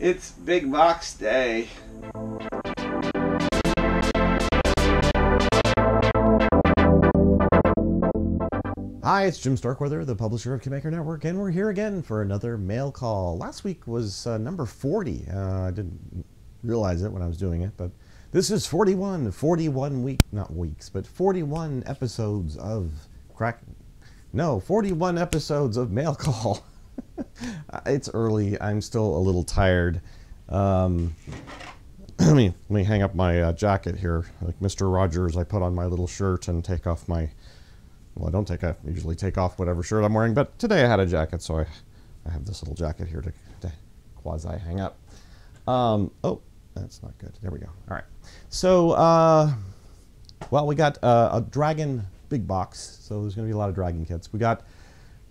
It's Big Box Day. Hi, it's Jim Starkweather, the publisher of KitMaker Network, and we're here again for another mail call. Last week was uh, number 40. Uh, I didn't realize it when I was doing it, but this is 41, 41 week, not weeks, but 41 episodes of Crack. No, 41 episodes of mail call. it's early. I'm still a little tired. Um, let me let me hang up my uh, jacket here, like Mr. Rogers. I put on my little shirt and take off my well, I don't take off, usually take off whatever shirt I'm wearing, but today I had a jacket, so I, I have this little jacket here to, to quasi hang up. Um, oh, that's not good. There we go. All right. So, uh, well, we got uh, a Dragon big box, so there's going to be a lot of Dragon kits. We got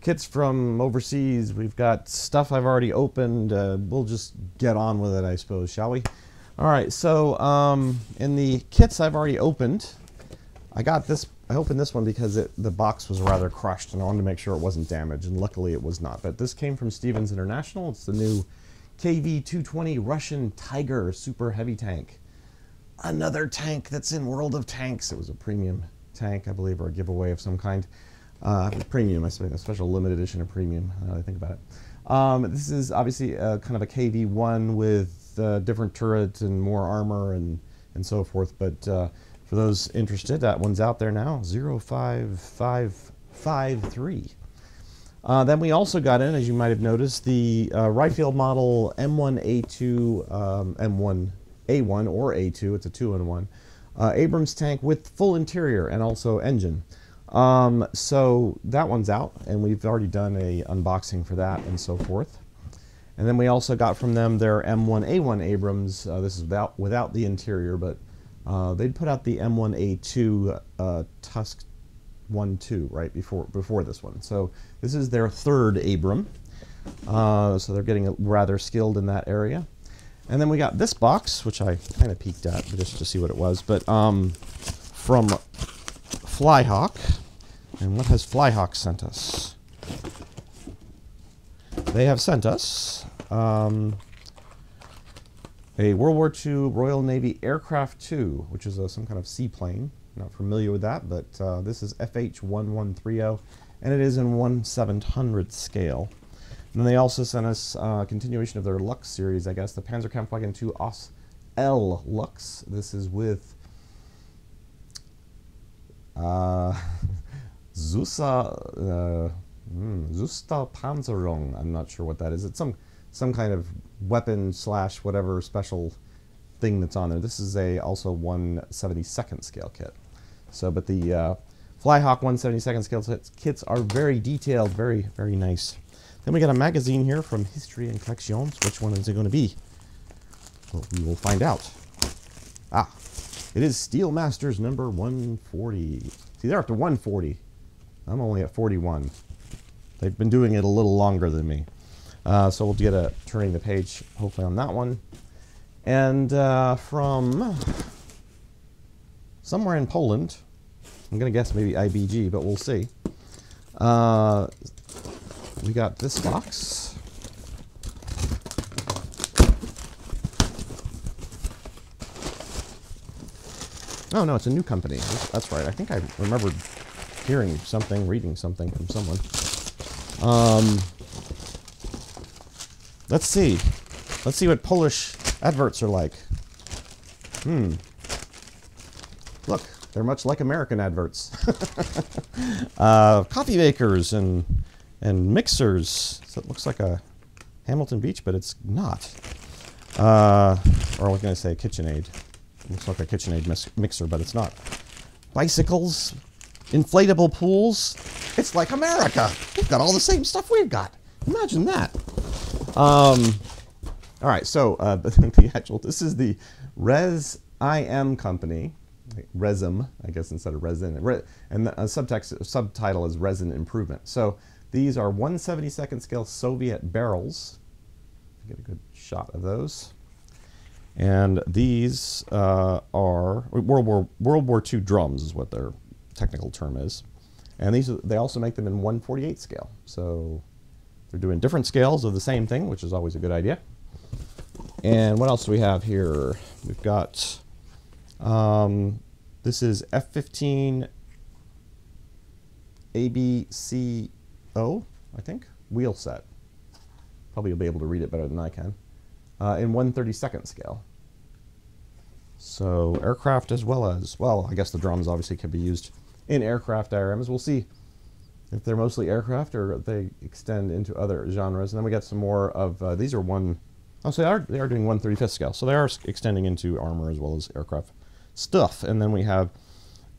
kits from overseas. We've got stuff I've already opened. Uh, we'll just get on with it, I suppose, shall we? All right. So, um, in the kits I've already opened, I got this I opened this one because it, the box was rather crushed and I wanted to make sure it wasn't damaged, and luckily it was not. But this came from Stevens International. It's the new KV-220 Russian Tiger Super Heavy Tank. Another tank that's in World of Tanks. It was a premium tank, I believe, or a giveaway of some kind. Uh, premium, I suppose, a special limited edition of premium, now that I think about it. Um, this is obviously a, kind of a KV-1 with uh, different turrets and more armor and, and so forth, but uh, for those interested, that one's out there now, 05553. Uh, then we also got in, as you might have noticed, the uh, Rye Field model M1A2, um, M1A1 or A2, it's a two-in-one, uh, Abrams tank with full interior and also engine. Um, so that one's out, and we've already done a unboxing for that and so forth. And then we also got from them their M1A1 Abrams. Uh, this is without, without the interior, but uh, they'd put out the M1A2 uh, Tusk 1-2 right before before this one. So this is their third Abram. Uh, so they're getting rather skilled in that area. And then we got this box, which I kind of peeked at just to see what it was, but um, from Flyhawk. And what has Flyhawk sent us? They have sent us um, a World War II Royal Navy Aircraft 2, which is a, some kind of seaplane. Not familiar with that, but uh, this is FH1130, and it is in 1 700th scale. And then they also sent us uh, a continuation of their Luchs series, I guess, the Panzerkampfwagen 2 Os L Luchs. This is with uh, Zusa, uh, mm. I'm not sure what that is. It's some some kind of weapon slash whatever special thing that's on there. This is a also 172nd scale kit. So, but the uh, Flyhawk 172nd scale kits are very detailed, very, very nice. Then we got a magazine here from History and Collections. Which one is it going to be? Well, we will find out. Ah, it is Steel Masters number 140. See, they're up to 140. I'm only at 41. They've been doing it a little longer than me. Uh, so we'll get a turning the page hopefully on that one. And uh, from somewhere in Poland, I'm going to guess maybe IBG, but we'll see. Uh, we got this box. Oh, no, it's a new company. That's right. I think I remembered hearing something, reading something from someone. Um, Let's see. Let's see what Polish adverts are like. Hmm. Look, they're much like American adverts. uh, coffee makers and and mixers. So it looks like a Hamilton Beach, but it's not. Uh, or what can I say? KitchenAid. It looks like a KitchenAid mixer, but it's not. Bicycles, inflatable pools. It's like America. We've got all the same stuff we've got. Imagine that. Um, all right, so uh, the actual, this is the Res IM company, Resim, I guess instead of resin, and the uh, subtext, subtitle is resin improvement. So these are 172nd scale Soviet barrels. Get a good shot of those. And these uh, are World War World War II drums is what their technical term is. And these are, they also make them in 148 scale. So they're doing different scales of the same thing, which is always a good idea. And what else do we have here? We've got um, this is F15 ABCO, I think, wheel set. Probably you'll be able to read it better than I can. Uh, in 132nd scale. So aircraft as well as, well, I guess the drums obviously can be used in aircraft dioramas. We'll see if they're mostly aircraft or they extend into other genres. And then we got some more of, uh, these are one, oh, so they are, they are doing 135th scale. So they are extending into armor as well as aircraft stuff. And then we have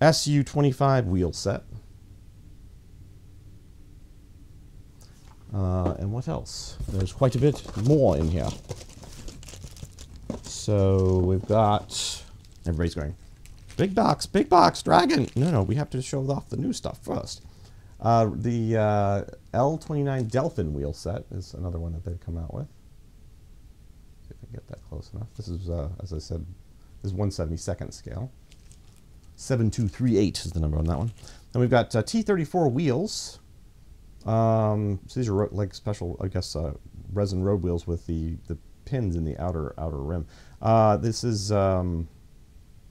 SU-25 wheel set. Uh, and what else? There's quite a bit more in here. So we've got, everybody's going, big box, big box, dragon. No, no, we have to show off the new stuff first. Uh, the uh, L29 Delphin wheel set is another one that they've come out with. See if I can get that close enough. This is, uh, as I said, this is 172nd scale. 7238 is the number on that one. And we've got uh, T34 wheels. Um, so these are like special, I guess, uh, resin road wheels with the, the pins in the outer outer rim. Uh, this is um,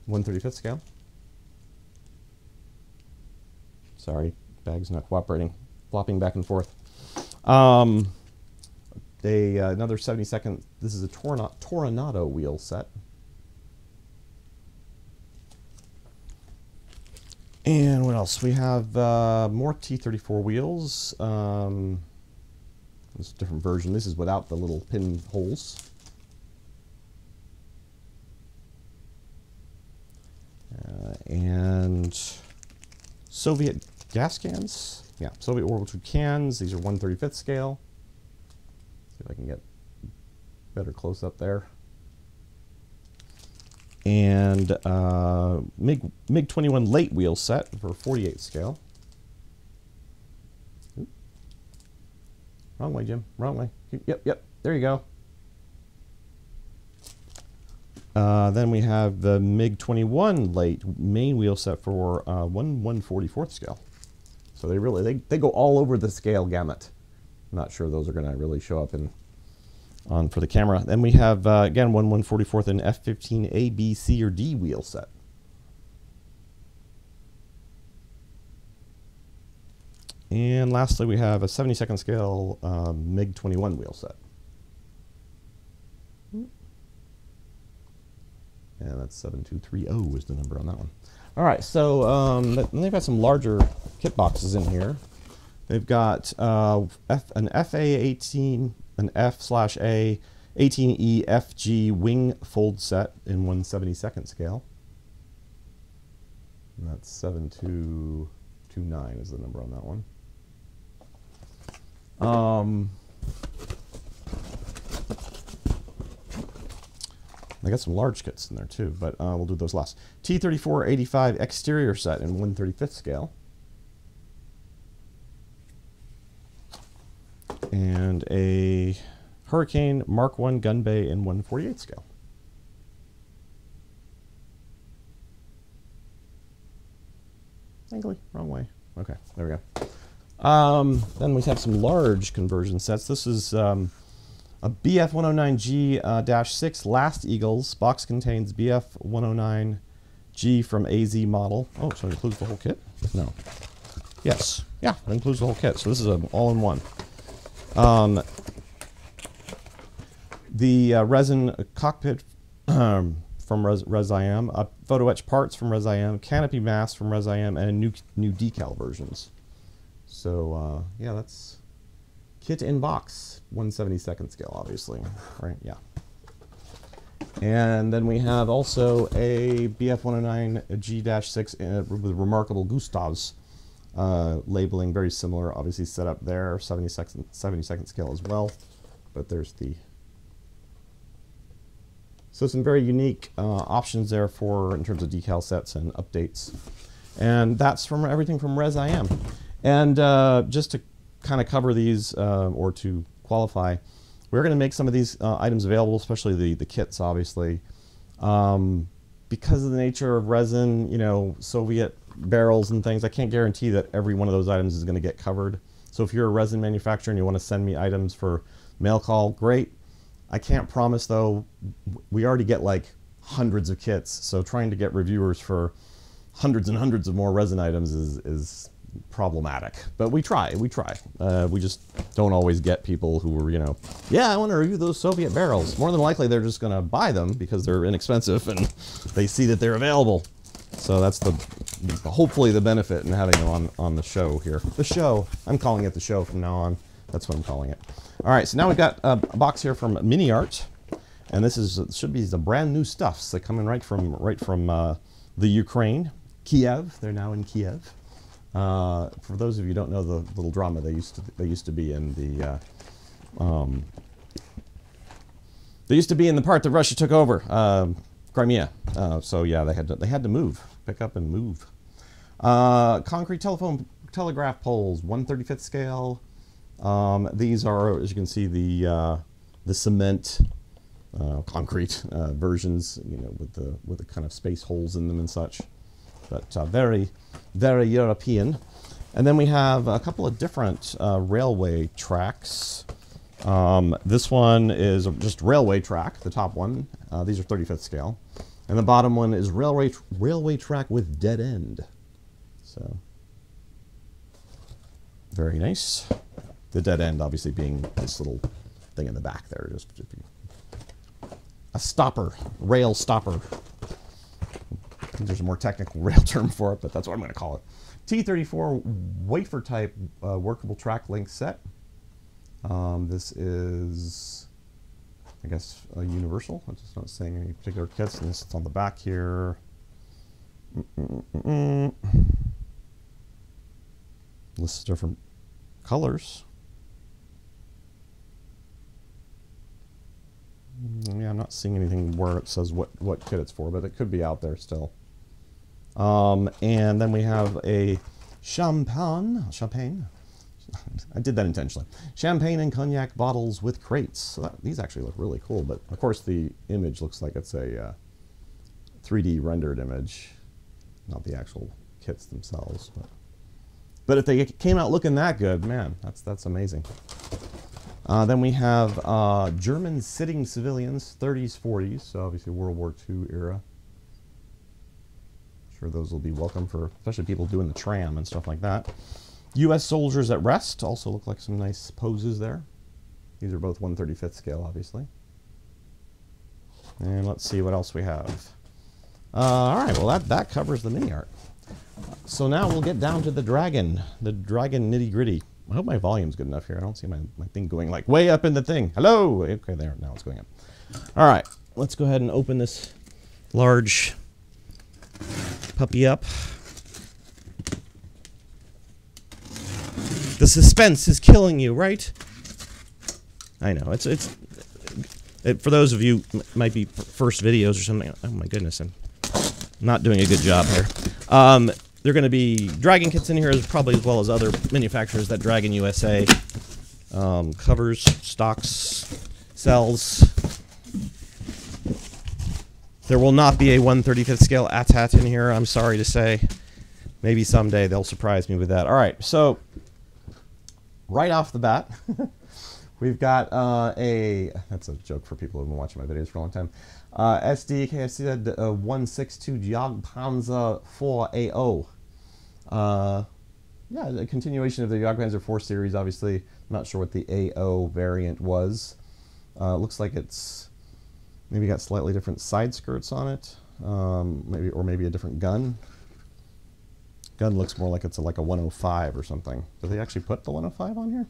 135th scale. Sorry, bag's not cooperating, flopping back and forth. Um, they, uh, another 72nd, this is a Tornado wheel set. And what else? We have uh, more T34 wheels. Um, is a different version. This is without the little pin holes. Uh, Soviet gas cans. Yeah, Soviet orbital cans. These are 135th scale. See if I can get better close up there and uh, MiG, MiG 21 late wheel set for 48 scale. Ooh. Wrong way, Jim. Wrong way. Yep, yep. There you go. Uh, then we have the MiG 21 late main wheel set for uh, 1 144th scale. So they really they, they go all over the scale gamut. I'm not sure those are going to really show up in on for the camera. Then we have, uh, again, one 144th and F15 A, B, C, or D wheel set. And lastly, we have a 72nd scale um, MiG-21 wheel set. And that's 7230 is the number on that one. All right, so um, they've got some larger kit boxes in here. They've got uh, F, an FA-18 an F slash A 18E FG wing fold set in 172nd scale. And that's 7229 is the number on that one. Um, I got some large kits in there too, but uh, we'll do those last. T3485 exterior set in 135th scale. and a Hurricane Mark 1 gun bay in 148 scale. Angly, wrong way. Okay, there we go. Um, then we have some large conversion sets. This is um, a BF 109G-6 uh, Last Eagles. Box contains BF 109G from AZ model. Oh, so it includes the whole kit? No. Yes. Yeah, it includes the whole kit. So this is an all-in-one. Um, the uh, resin cockpit um, from Res Resiam, uh, photo etch parts from Resiam, canopy mask from Resiam, and new new decal versions. So uh, yeah, that's kit in box, 172nd scale, obviously, right? Yeah. And then we have also a BF109 G-6 uh, with remarkable Gustavs uh, labeling very similar, obviously set up there, 70 second, 70 second scale as well. But there's the so some very unique uh, options there for in terms of decal sets and updates. And that's from everything from Res-IM. And uh, just to kind of cover these uh, or to qualify, we're going to make some of these uh, items available, especially the, the kits, obviously. Um, because of the nature of resin, you know, Soviet barrels and things, I can't guarantee that every one of those items is going to get covered. So if you're a resin manufacturer and you want to send me items for mail call, great. I can't promise though. We already get like hundreds of kits, so trying to get reviewers for hundreds and hundreds of more resin items is is problematic. But we try, we try. Uh, we just don't always get people who are, you know, yeah, I want to review those Soviet barrels. More than likely, they're just going to buy them because they're inexpensive and they see that they're available. So that's the hopefully the benefit in having them on on the show here. The show. I'm calling it the show from now on. That's what I'm calling it. All right, so now we've got a, box here from MiniArt, and this is should be the brand new stuffs that come in right from right from uh, the Ukraine, Kiev. They're now in Kiev. Uh, for those of you who don't know the little drama they used to they used to be in the uh, um, they used to be in the part that Russia took over, uh, Crimea. So yeah, they had to they had to move, pick up and move. Uh, concrete telephone telegraph poles, 135th scale. Um, these are, as you can see, the uh, the cement concrete versions, you know, with the with the kind of space holes in them and such but uh, very, very European. And then we have a couple of different uh, railway tracks. Um, this one is just railway track, the top one. Uh, these are 35th scale. And the bottom one is railway, railway track with dead end. So, very nice. The dead end obviously being this little thing in the back there. Just, just a stopper, rail stopper there's a more technical rail term for it, but that's what I'm going to call it. T34 wafer type uh, workable track link set. Um, this is, I guess, a universal. I'm just not saying any particular kits. And this is on the back here. Mm -mm -mm Lists different colors. Mm, yeah, I'm not seeing anything where it says what, what kit it's for, but it could be out there still. Um, and then we have a champagne, champagne. I did that intentionally. Champagne and cognac bottles with crates. So that, these actually look really cool, but of course the image looks like it's a uh, 3D rendered image, not the actual kits themselves. But, but if they came out looking that good, man, that's that's amazing. Uh, then we have uh, German sitting civilians, 30s, 40s, so obviously World War II era sure those will be welcome for especially people doing the tram and stuff like that. U.S. soldiers at rest also look like some nice poses there. These are both 135th scale, obviously. And let's see what else we have. Uh, all right, well, that, that covers the MiniArt. So now we'll get down to the dragon, the dragon nitty gritty. I hope my volume's good enough here. I don't see my, my thing going like way up in the thing. Hello! Okay, there, now it's going up. All right, let's go ahead and open this large puppy up. The suspense is killing you, right? I know. It's it's it, for those of you might be first videos or something. Oh my goodness, I'm not doing a good job here. Um, they're going to be Dragon kits in here, as probably as well as other manufacturers that Dragon USA um, covers, stocks, sells. There will not be a 135th scale AT-AT in here, I'm sorry to say. Maybe someday they'll surprise me with that. All right, so right off the bat, we've got uh, a, that's a joke for people who've been watching my videos for a long time, uh, SD KFZ uh, 162 Jagdpanzer 4AO. Uh, yeah, a continuation of the Jagdpanzer 4 series, obviously. I'm not sure what the AO variant was. Uh, looks like it's Maybe got slightly different side skirts on it, um, maybe or maybe a different gun. Gun looks more like it's a, like a 105 or something. Did they actually put the 105 on here?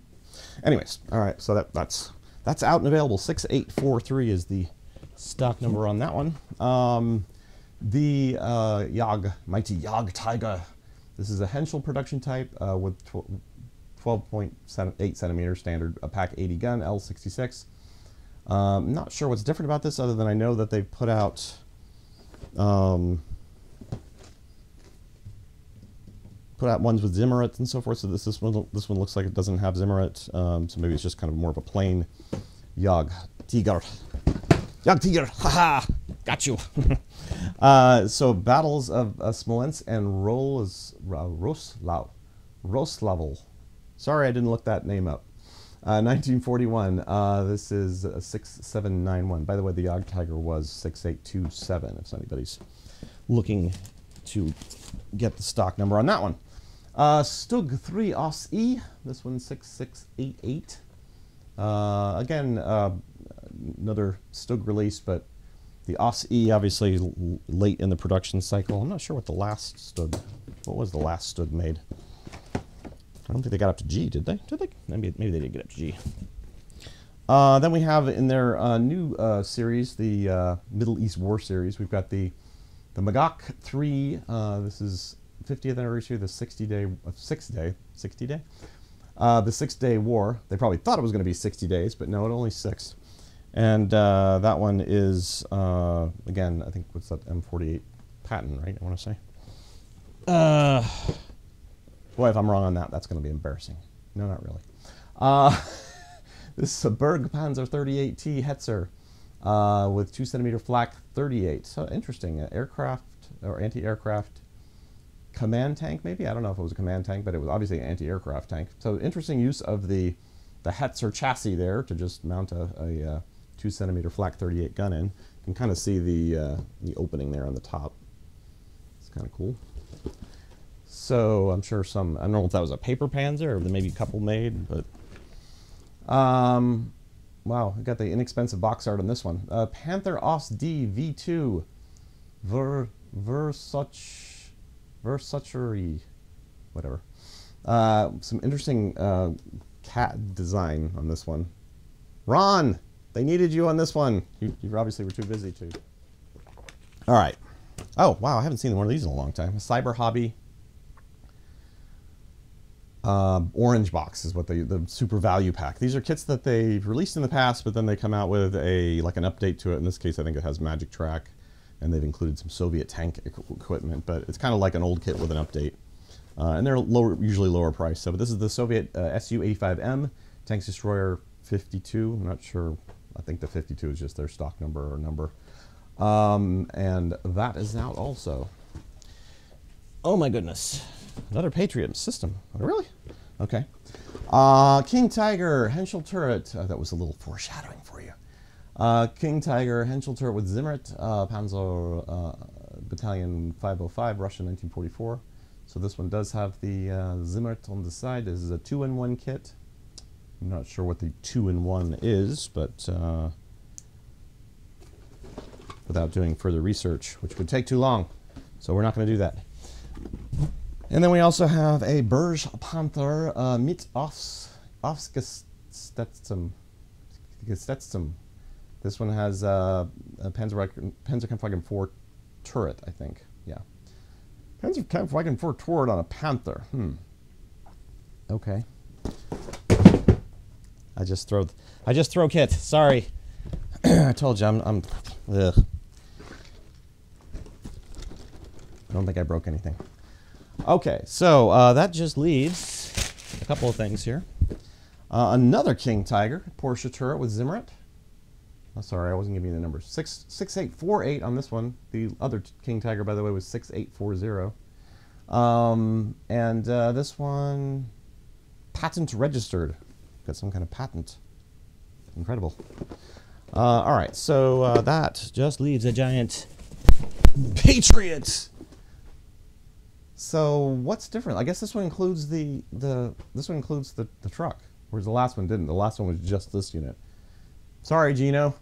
Anyways, all right, so that, that's that's out and available. 6843 is the stock number on that one. Um, the uh, Yag, Mighty Yag Tiger. This is a Henschel production type uh, with 12.8 centimeter standard, a PaK 80 gun, L66. Um, not sure what's different about this other than I know that they put out um, put out ones with Zimmerit and so forth. So this this one this one looks like it doesn't have Zimmerit. Um, so maybe it's just kind of more of a plain Yag Tiger. Yag Tiger, haha, got you. uh, so battles of uh, Smolensk and Rols, uh, Roslau. Sorry, I didn't look that name up. Uh, 1941. Uh, this is uh, 6791. By the way, the Yog Tiger was 6827, if anybody's looking to get the stock number on that one. Uh, Stug 3 OS E. This one's 6688. Uh, again, uh, another Stug release, but the OS E obviously late in the production cycle. I'm not sure what the last Stug, what was the last Stug made? I don't think they got up to G, did they? Did they? Maybe, maybe they did get up to G. Uh, then we have in their uh, new uh, series, the uh, Middle East War series, we've got the the Magach 3. Uh, this is 50th anniversary the 60 day, uh, six day, 60 day, the Six Day War. They probably thought it was going to be 60 days, but no, it only six. And that one is again, I think what's that M48 Patton, right? I want to say. Boy, if I'm wrong on that, that's going to be embarrassing. No, not really. Uh, this is a Berg Panzer 38T Hetzer uh, with two centimeter flak 38. So interesting, aircraft or anti-aircraft command tank, maybe. I don't know if it was a command tank, but it was obviously an anti-aircraft tank. So interesting use of the the Hetzer chassis there to just mount a, a uh, two centimeter flak 38 gun in. You can kind of see the uh, the opening there on the top. It's kind of cool. So I'm sure some I don't know if that was a paper Panzer or maybe a couple made, but um, wow, I got the inexpensive box art on this one. Uh, Panther OS D V2 Ver Versuch Versuchery, whatever. Uh, some interesting uh, cat design on this one. Ron, they needed you on this one. You, you obviously were too busy to. All right. Oh wow, I haven't seen one of these in a long time. Cyber Hobby uh, orange box is what they the super value pack. These are kits that they've released in the past, but then they come out with a like an update to it. In this case, I think it has Magic Track, and they've included some Soviet tank equ- equipment. But it's kind of like an old kit with an update, uh, and they're lower, usually lower price. So, but this is the Soviet uh, Su-85M tanks destroyer 52. I'm not sure. I think the 52 is just their stock number or number, um, and that is out also. Oh my goodness. Another Patriot system. Oh, really? Okay. Uh, King Tiger, Henschel turret. Uh, that was a little foreshadowing for you. Uh, King Tiger, Henschel turret with Zimmerit, uh, Panzer uh, Battalion 505, Russia 1944. So this one does have the uh, Zimmerit on the side. This is a two-in-one kit. I'm not sure what the two-in-one is, but without doing further research, which would take too long. So we're not going to do that. And then we also have a Burj Panther uh, mit Offsgestetzum. Gestetzum. This one has uh, a Panzer, Panzerkampfwagen 4 turret, I think. Yeah. Panzerkampfwagen 4 turret on a Panther. Hmm. Okay. I just throw, I just throw kit. Sorry. I told you I'm, I'm, ugh. I don't think I broke anything. Okay, so uh, that just leaves a couple of things here. Uh, another King Tiger, Porsche turret with Zimmerit. Oh, sorry, I wasn't giving you the numbers. Six, 6848 on this one. The other King Tiger, by the way, was 6840. Um, and uh, this one, patent registered. Got some kind of patent. Incredible. Uh, all right, so uh, that just leaves a giant Patriot. So what's different? I guess this one includes the the this one includes the, the truck, whereas the last one didn't. The last one was just this unit. Sorry, Gino.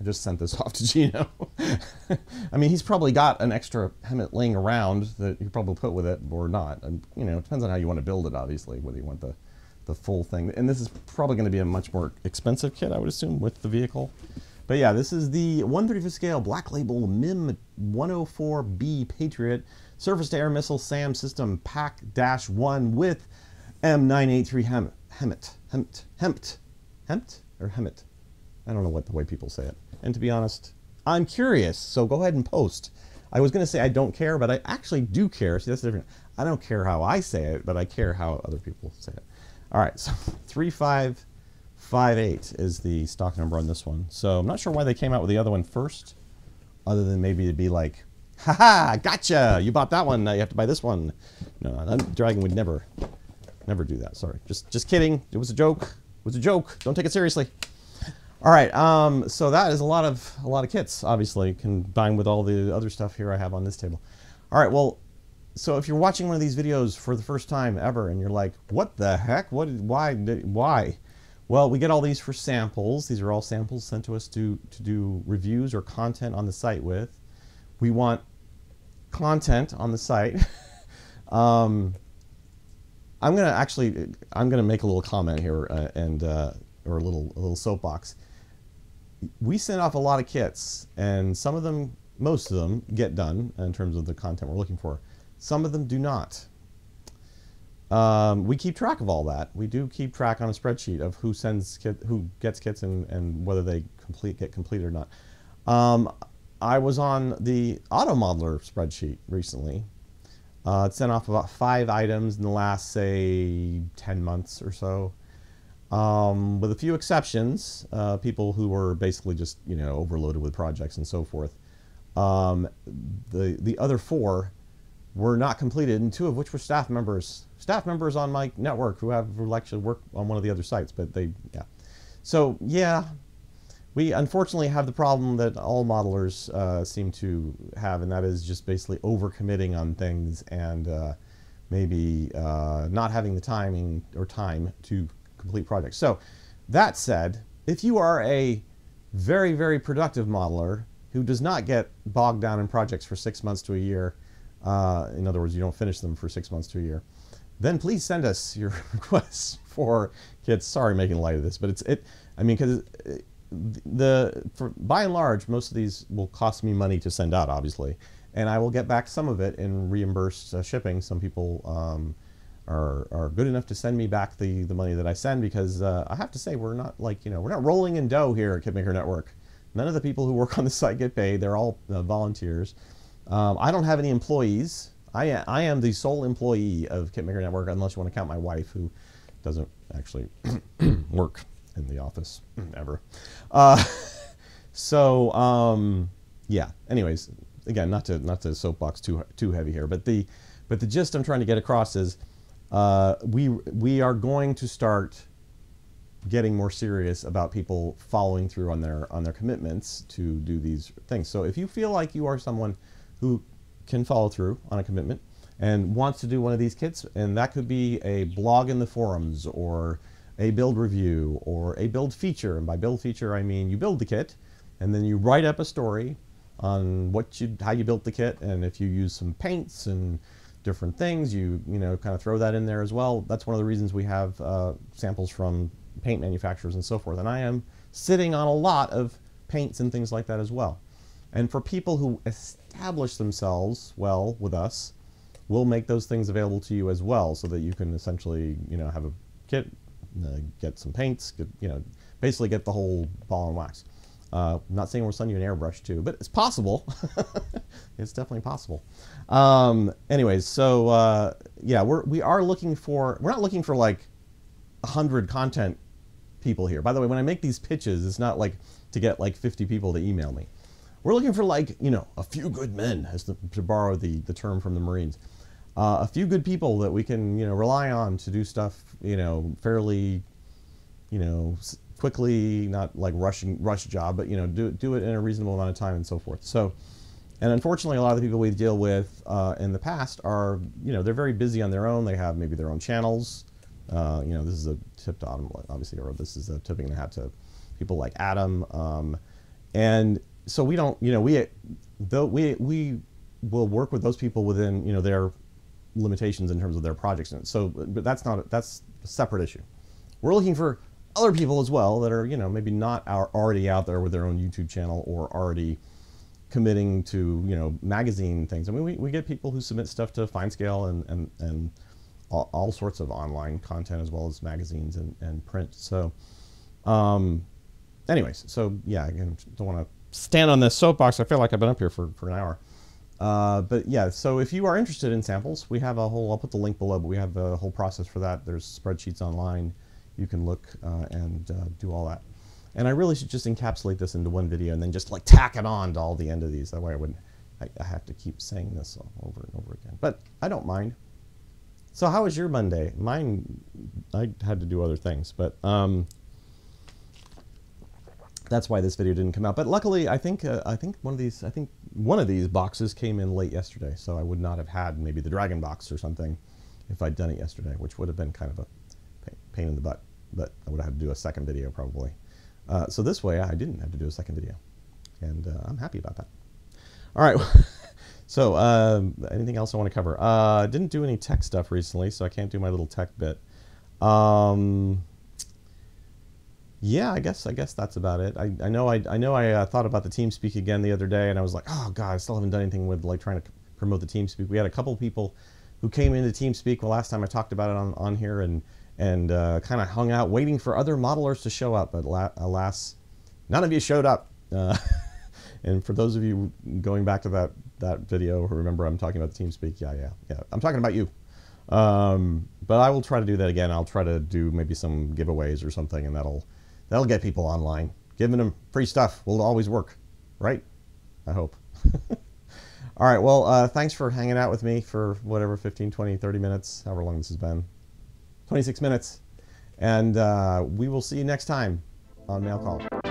I just sent this off to Gino. I mean, he's probably got an extra Hemet laying around that you probably put with it or not. And you know, it depends on how you want to build it, obviously, whether you want the the full thing. And this is probably going to be a much more expensive kit, I would assume, with the vehicle. But yeah, this is the 135 scale Black Label MIM 104B Patriot surface to air missile SAM system PAC dash 1 with M983 Hem- Hemet. Hemt. Hemt. Hemt? Or Hemet? I don't know what the way people say it. And to be honest, I'm curious, so go ahead and post. I was going to say I don't care, but I actually do care. See, that's different. I don't care how I say it, but I care how other people say it. All right, so 3558 is the stock number on this one. So I'm not sure why they came out with the other one first, other than maybe to be like, haha, gotcha, you bought that one, now you have to buy this one. No, that Dragon would never, never do that. Sorry, just just kidding. It was a joke. was a joke. Don't take it seriously. All right, um, so that is a lot of a lot of kits, obviously, combined with all the other stuff here I have on this table. All right, well, so if you're watching one of these videos for the first time ever, and you're like, "What the heck? What? Why? Why?" Well, we get all these for samples. These are all samples sent to us to to do reviews or content on the site with. We want content on the site. um, I'm gonna actually, I'm gonna make a little comment here uh, and uh, or a little a little soapbox we send off a lot of kits, and some of them, most of them, get done in terms of the content we're looking for. Some of them do not. Um, we keep track of all that. We do keep track on a spreadsheet of who sends kit, who gets kits, and, and whether they complete get completed or not. Um, I was on the auto modeler spreadsheet recently. Uh, it sent off about five items in the last, say, 10 months or so. Um, with a few exceptions, uh, people who were basically just you know overloaded with projects and so forth. Um, the the other four were not completed, and two of which were staff members, staff members on my network who have actually worked on one of the other sites, but they yeah. So yeah, we unfortunately have the problem that all modelers uh, seem to have, and that is just basically overcommitting on things and uh, maybe uh, not having the timing or time to complete projects. So that said, if you are a very, very productive modeler who does not get bogged down in projects for six months to a year, uh, in other words, you don't finish them for six months to a year, then please send us your requests for kits. Sorry, making light of this, but it's it. I mean, because uh, the for, by and large, most of these will cost me money to send out, obviously, and I will get back some of it in reimbursed uh, shipping. Some people um, are, are good enough to send me back the, the money that I send because uh, I have to say we're not like, you know, we're not rolling in dough here at Kitmaker Network. None of the people who work on the site get paid. They're all uh, volunteers. Um, I don't have any employees. I, I am the sole employee of Kitmaker Network unless you want to count my wife who doesn't actually work in the office ever. Uh, so um, yeah. Anyways, again, not to not to soapbox too too heavy here, but the but the gist I'm trying to get across is uh, we, we are going to start getting more serious about people following through on their, on their commitments to do these things. So if you feel like you are someone who can follow through on a commitment and wants to do one of these kits, and that could be a blog in the forums or a build review or a build feature. And by build feature, I mean you build the kit and then you write up a story on what you, how you built the kit and if you use some paints and different things, you you know kind of throw that in there as well. That's one of the reasons we have uh, samples from paint manufacturers and so forth. And I am sitting on a lot of paints and things like that as well. And for people who establish themselves well with us, we'll make those things available to you as well, so that you can essentially you know have a kit, uh, get some paints, get, you know basically get the whole ball and wax. Uh, not saying we'll send you an airbrush too, but it's possible. it's definitely possible. Um, anyways, so uh, yeah, we're we are looking for we're not looking for like a hundred content people here. By the way, when I make these pitches, it's not like to get like 50 people to email me. We're looking for like you know a few good men, as the, to borrow the the term from the Marines. Uh, a few good people that we can you know rely on to do stuff you know fairly you know quickly, not like rushing rush job, but you know, do do it in a reasonable amount of time and so forth. So, and unfortunately, a lot of the people we deal with uh, in the past are, you know, they're very busy on their own. They have maybe their own channels. Uh, you know, this is a tip to Adam, obviously, or this is a tipping hat to people like Adam. Um, and so we don't, you know, we though we we will work with those people within, you know, their limitations in terms of their projects. So, but that's not that's a separate issue. We're looking for other people as well that are, you know, maybe not are already out there with their own YouTube channel or already committing to, you know, magazine things. I mean, we, we get people who submit stuff to FineScale and, and, and all, sorts of online content as well as magazines and, and print. So, um, anyways, so yeah, again, don't want to stand on this soapbox. I feel like I've been up here for, for an hour. Uh, but yeah, so if you are interested in samples, we have a whole, I'll put the link below, but we have a whole process for that. There's spreadsheets online you can look uh, and uh, do all that. And I really should just encapsulate this into one video and then just like tack it on to all the end of these. That way I wouldn't, I, I have to keep saying this over and over again. But I don't mind. So how was your Monday? Mine, I had to do other things, but um, that's why this video didn't come out. But luckily, I think uh, I think one of these I think one of these boxes came in late yesterday, so I would not have had maybe the Dragon box or something if I'd done it yesterday, which would have been kind of a pain in the butt. But I would have had to do a second video probably. Uh, so this way, I didn't have to do a second video, and uh, I'm happy about that. All right. so um, anything else I want to cover? Uh, didn't do any tech stuff recently, so I can't do my little tech bit. Um, yeah, I guess I guess that's about it. I, I know I, I know I uh, thought about the TeamSpeak again the other day, and I was like, oh god, I still haven't done anything with like trying to promote the TeamSpeak. We had a couple people who came into TeamSpeak the last time I talked about it on, on here, and and uh, kind of hung out waiting for other modelers to show up. But alas, none of you showed up. Uh, and for those of you going back to that that video, who remember I'm talking about the TeamSpeak. Yeah, yeah, yeah. I'm talking about you. Um, but I will try to do that again. I'll try to do maybe some giveaways or something, and that'll That'll get people online. Giving them free stuff will always work, right? I hope. All right, well, uh, thanks for hanging out with me for whatever, 15, 20, 30 minutes, however long this has been. 26 minutes. And uh, we will see you next time on Mail Call.